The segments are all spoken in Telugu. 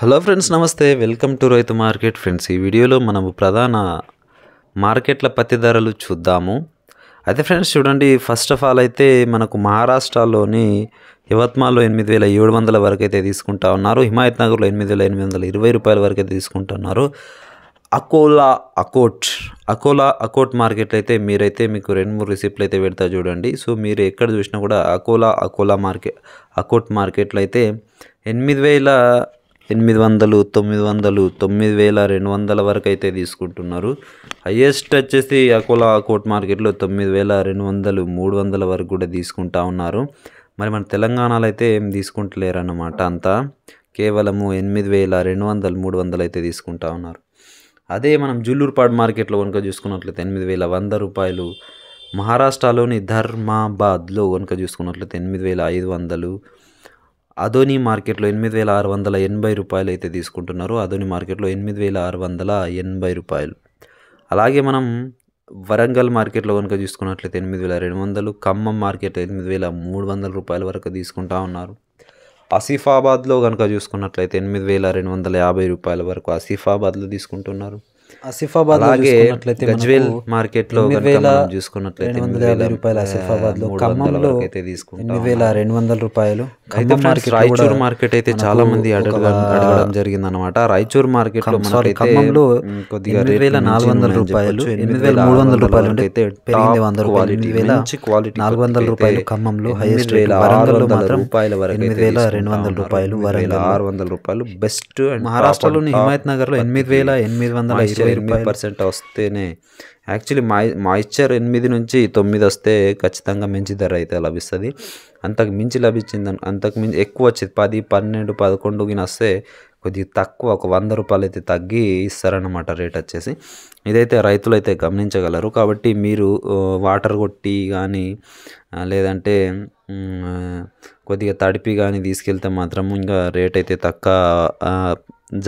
హలో ఫ్రెండ్స్ నమస్తే. వెల్కమ్ టు రైతు మార్కెట్. ఫ్రెండ్స్ ఈ వీడియోలో మనము ప్రధాన మార్కెట్ల పత్తి ధరలు చూద్దాము. అయితే ఫ్రెండ్స్ చూడండి. ఫస్ట్ ఆఫ్ ఆల్ అయితే మనకు మహారాష్ట్రలోని యవత్మాల్లో ఎనిమిది వేల ఏడు వందల వరకు అయితే తీసుకుంటా ఉన్నారు. హిమాయత్ నగర్లో ఎనిమిది వేల ఎనిమిది వందల ఇరవై రూపాయల వరకు అయితే తీసుకుంటున్నారు అకోలా అకోట్ అకోలా అకోట్ మార్కెట్లో అయితే మీరైతే మీకు రెండు మూడు రిసిప్ట్లు అయితే పెడతా చూడండి. సో మీరు ఎక్కడ చూసినా కూడా అకోలా అకోలా మార్కెట్ అకోట్ మార్కెట్లో అయితే ఎనిమిది వేల ఎనిమిది వందలు తొమ్మిది వందలు తొమ్మిది వేల రెండు వందల వరకు అయితే తీసుకుంటున్నారు. హయ్యెస్ట్ వచ్చేసి అకోలా కోట్ మార్కెట్లో తొమ్మిది వేల రెండు వందలు మూడు వందల వరకు కూడా తీసుకుంటా ఉన్నారు. మరి మన తెలంగాణలో అయితే ఏం తీసుకుంటలేరు అన్నమాట అంతా. కేవలము ఎనిమిది వేల రెండు వందలు మూడు వందలు అయితే తీసుకుంటా ఉన్నారు. అదే మనం జుల్లూరుపాడు మార్కెట్లో కనుక చూసుకున్నట్లయితే ఎనిమిది వేల వంద రూపాయలు మహారాష్ట్రలోని ధర్మాబాద్లో కనుక చూసుకున్నట్లయితే ఎనిమిది వేల ఐదు వందలు అదోని మార్కెట్లో ఎనిమిది వేల ఆరు వందల ఎనభై రూపాయలు అయితే తీసుకుంటున్నారు. అదోని మార్కెట్లో ఎనిమిది వేల ఆరు వందల ఎనభై రూపాయలు. అలాగే మనం వరంగల్ మార్కెట్లో కనుక చూసుకున్నట్లయితే ఎనిమిది వేల రెండు వందలు ఖమ్మం మార్కెట్లో ఎనిమిది వేల మూడు వందల రూపాయల వరకు తీసుకుంటా ఉన్నారు. ఆసిఫాబాద్లో కనుక చూసుకున్నట్లయితే ఎనిమిది వేల రెండు వందల యాభై రూపాయల వరకు ఆసిఫాబాద్లో తీసుకుంటున్నారు. ఆసిఫాబాద్ అలాగే గజ్వేల్ ఎనిమిది కనుక వేల చూసుకున్నట్లయితే రెండు వందల వేల, రూపాయలు ఖమ్మంలో అయితే తీసుకుంటాం రెండు వందల రూపాయలు ఖమ్మం మార్కెట్ రాయచూర్ మార్కెట్ అయితే చాలా మంది అడగడం జరిగింది అనమాట రాయచూర్ మార్కెట్లో ఖమ్మంలో కొద్దిగా వేల నాలుగు వందల రూపాయలు. ఎనిమిది వేల మూడు వందల రూపాయలు అయితే పెరిగింది టాప్ వంద రూపాయలు. క్వాలిటీ, ఎనిమిది వేల మంచి క్వాలిటీ నాలుగు వందల రూపాయలు ఖమ్మంలో highest వేల ఆరు వందల రూపాయల వరకు ఎనిమిది వేల రెండు వందల. రూపాయలు వరంగల్లో. ఆరు వందల రూపాయలు బెస్ట్ మహారాష్ట్రలోని హిమాయత్ నగర్లో ఎనిమిది వేల ఎనిమిది వందల ఇరవై రూపాయలు పర్సెంట్ వస్తేనే. యాక్చువల్లీ మాయి మాయిశ్చర్ ఎనిమిది నుంచి తొమ్మిది వస్తే ఖచ్చితంగా మంచి ధర అయితే లభిస్తుంది. అంతకు మించి లభించింది అంతకు మించి ఎక్కువ వచ్చేది పది పన్నెండు పదకొండు గిన వస్తే కొద్దిగా తక్కువ ఒక వంద రూపాయలు అయితే తగ్గి ఇస్తారన్నమాట రేట్ వచ్చేసి. ఇదైతే రైతులు అయితే గమనించగలరు. కాబట్టి మీరు వాటర్ కొట్టి కానీ లేదంటే కొద్దిగా తడిపి కానీ తీసుకెళ్తే మాత్రం ఇంకా రేట్ అయితే తక్కువ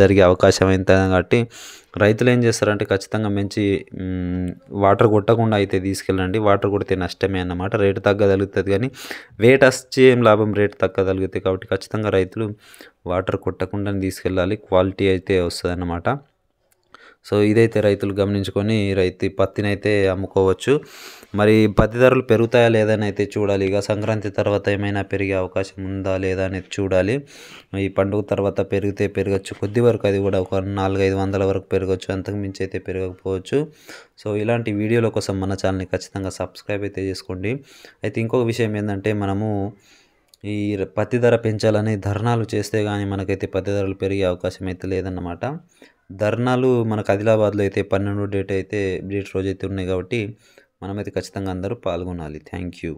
జరిగే అవకాశం ఎంత కాబట్టి రైతులు ఏం చేస్తారంటే ఖచ్చితంగా మంచి వాటర్ కొట్టకుండా అయితే తీసుకెళ్ళండి. వాటర్ కొడితే నష్టమే అన్నమాట. రేటు తగ్గగలుగుతుంది కానీ వెయిట్ వచ్చి ఏం లాభం? రేటు తగ్గగలుగుతాయి. కాబట్టి ఖచ్చితంగా రైతులు వాటర్ కొట్టకుండా తీసుకెళ్ళాలి. క్వాలిటీ అయితే వస్తుంది అన్నమాట. సో ఇదైతే రైతులు గమనించుకొని రైతు పత్తిని అయితే అమ్ముకోవచ్చు. మరి పత్తి ధరలు పెరుగుతాయా లేదని అయితే చూడాలి. ఇక సంక్రాంతి తర్వాత ఏమైనా పెరిగే అవకాశం ఉందా లేదా అనేది చూడాలి. ఈ పండుగ తర్వాత పెరిగితే పెరగచ్చు. కొద్ది వరకు అది కూడా ఒక నాలుగైదు వందల వరకు పెరగచ్చు. అంతకు మించి అయితే పెరగకపోవచ్చు. సో ఇలాంటి వీడియోల కోసం మన ఛానల్ని ఖచ్చితంగా సబ్స్క్రైబ్ అయితే చేసుకోండి. అయితే ఇంకొక విషయం ఏంటంటే మనము ఈ పత్తి ధర పెంచాలని ధర్నాలు చేస్తే కానీ మనకైతే పత్తి ధరలు పెరిగే అవకాశం అయితే లేదన్నమాట. ధర్నాలు మనకు ఆదిలాబాద్లో అయితే పన్నెండు డేట్ అయితే డేట్ రోజు అయితే ఉన్నాయి కాబట్టి మనమైతే ఖచ్చితంగా అందరూ పాల్గొనాలి. Thank you.